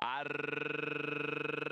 Arranca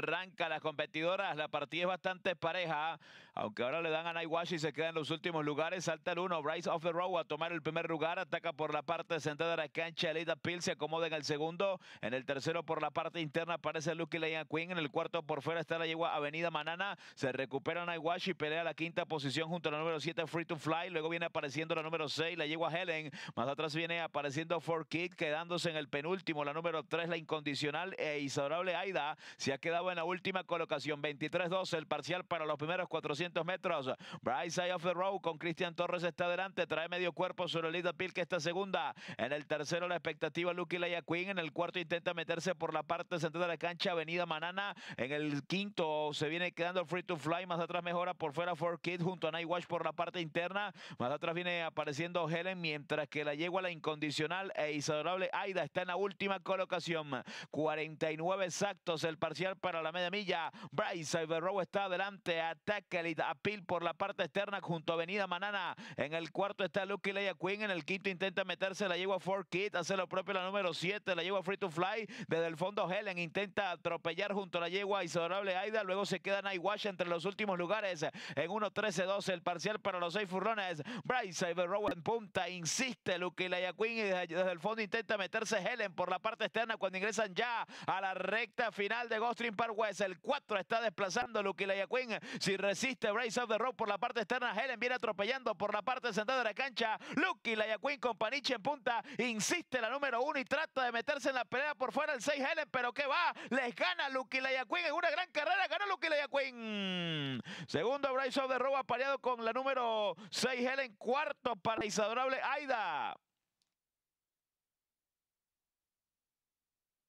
las competidoras, la partida es bastante pareja, aunque ahora le dan a Naiwashi y se queda en los últimos lugares. Salta el uno, Bryce off the row a tomar el primer lugar, ataca por la parte central de la cancha. Elida Pil se acomoda en el segundo, en el tercero por la parte interna aparece Lucky Leia Queen, en el cuarto por fuera está la yegua Avenida Manana, se recupera Naiwashi, pelea la quinta posición junto a la número 7 Free to Fly, luego viene apareciendo la número 6, la yegua Helen, más atrás viene apareciendo For Kid, quedándose en el penúltimo, la número 3 la incondicional e Isadorable Aida se ha quedado en la última colocación, 23-12 el parcial para los primeros 400 metros, Bryce Eye of the Row con Cristian Torres está adelante, trae medio cuerpo sobre Lida Pil que está segunda, en el tercero la expectativa Lucky Leia Queen, en el cuarto intenta meterse por la parte central de la cancha Avenida Manana, en el quinto se viene quedando Free to Fly, más atrás mejora por fuera For Kid junto a Nightwatch por la parte interna, más atrás viene apareciendo Helen, mientras que la yegua la incondicional e Isadorable Aida está en la última colocación, 49 exactos el parcial para la media milla, Bryce Iverrow está adelante, ataca el apil por la parte externa junto a Avenida Manana, en el cuarto está Lucky Leia Queen, en el quinto intenta meterse la yegua For Kid, hace lo propio la número 7, la yegua Free to Fly, desde el fondo Helen intenta atropellar junto a la yegua Isadorable Aida, luego se queda Nightwash entre los últimos lugares, en 1-13-12 el parcial para los seis furrones, Bryce Iverrow en punta, insiste Lucky Leia Queen y desde, el fondo intenta meterse Helen por la parte externa cuando ingresan ya a la recta final de Ghost Park West, el 4 está desplazando Lucky Leia Queen, si resiste Bryce of the Rock por la parte externa, Helen viene atropellando por la parte central de la cancha, Lucky Leia Queen con Paniche en punta, insiste la número 1 y trata de meterse en la pelea por fuera el 6 Helen, pero que va, les gana Lucky Leia Queen en una gran carrera, gana Lucky Leia Queen. Segundo Bryce of the Rock apareado con la número 6 Helen, cuarto para Isadorable Aida.